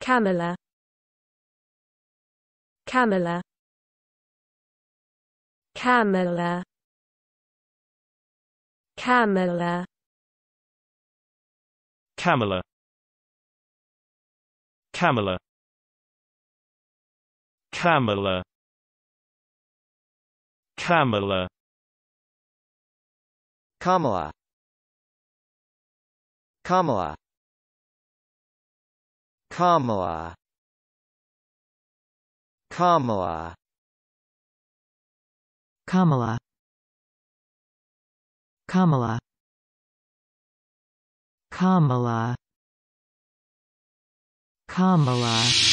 Kamala Kamala Kamala Kamala Kamala Kamala Kamala Kamala Kamala Kamala Kamala. Kamala. Kamala. Kamala. Kamala. Kamala